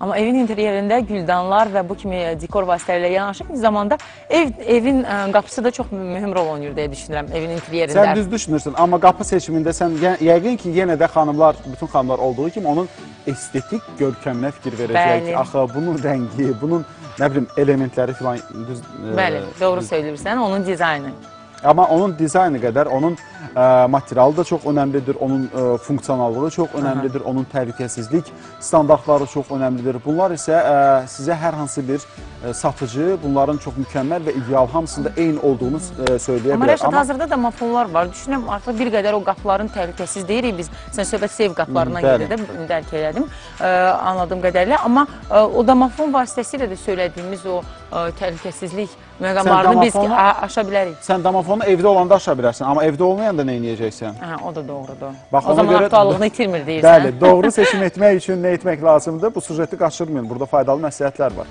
Amma evin interyerində güldanlar və bu kimi dekor vasitələri ilə yanaşı eyni zamanda ev evin ə, qapısı da çox mühüm rol oynayır deyə düşünürəm evin interyerində. Sən düz düşünürsən, amma qapı seçimində sən yə- yəqin ki, yenə də xanımlar, bütün xanımlar olduğu kimi onun estetik görkəminə fikir verəcək. Axı bunun rəngi, bunun nə bilim elementləri filan düz e, Bəli, doğru söyləyirsən. Onun dizaynı. Amma onun dizaynı qədər onun ə, materialı da çox önəmlidir, onun ə, funksionallığı çox önəmlidir, onun təhlükəsizlik standartları çox önəmlidir. Bunlar isə ə, sizə hər hansı bir satıcı bunların çox mükəmməl və ideal hamısında eyni olduğunu ə, söyləyə Amma bilər. Rəşad hazırda da mafonlar var. Düşünürəm artıq bir qədər o qapıların təhlükəsiz deyirik biz. Sən söhbət sev bəli. gedir də dərk elədim. Ə, anladığım qədərilə. Amma o domofon vasitəsilə də söylədiyimiz o təhlükəsizlik məqamlarını biz aşa bilərik. Sən domofonu evdə olanda aşa bilərsən, amma evdə olmayanda nə edəcəksən? Hə, o da doğrudur. Bax, o zaman aktuallığını itirmir deyirsən. Bəli, doğru seçim etmək üçün nə etmək lazımdır? Bu sujeti qaçırmayın. Burada faydalı məsləhətlər var.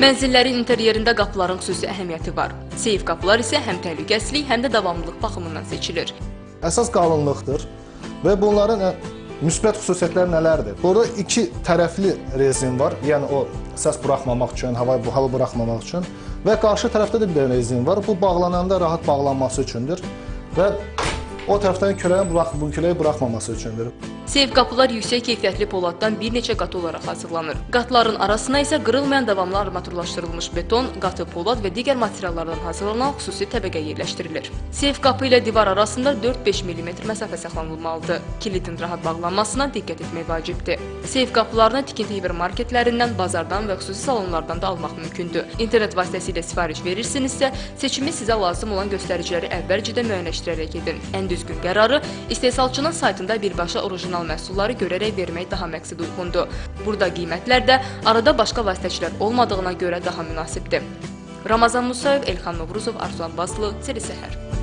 Mənzillərin interyerində qapıların xüsusi əhəmiyyəti var. Seyf qapılar isə həm təhlükəsizlik, həm də davamlılıq baxımından seçilir. əsas qalınlıqdır və bunların ə, müsbət xüsusiyyətləri nələrdir? Burada iki tərəfli rezin var, yəni o səs buraxmamaq üçün, hava hava buraxmamaq üçün və qarşı tərəfdə də bir rezin var. Bu bağlananda rahat bağlanması üçündür və o tərəfdən küləyin burax bu küləyi buraxmaması üçündür. Seyf qapılar yüksək keyfiyyətli poladdan bir neçə qat olaraq hazırlanır. Qatların arasına isə qırılmayan davamlı armaturlaşdırılmış beton, qatı polad və digər materiallardan hazırlanan xüsusi təbəqə yerləşdirilir. Seyf qapı ilə divar arasında 4-5 mm məsafə saxlanılmalıdır. Kilidin rahat bağlanmasına diqqət etmək vacibdir. Seyf qapılarını tikinti hipermarketlərindən, bazardan və xüsusi salonlardan da almaq mümkündür. İnternet vasitəsilə sifariş verirsinizsə, seçimi sizə lazım olan göstəriciləri əvvəlcədən müəyyənləşdirərək edin. Ən düzgün qərarı istehsalçının saytında birbaşa orijinal məhsulları görərək vermək daha məqsəd uyğundur. Burada qiymətlər də arada başqa vasitəçilər olmadığına görə daha münasibdir. Ramazan Musayev, Elxan Novruzov, Arzu Abbaslı, Seri Səhər.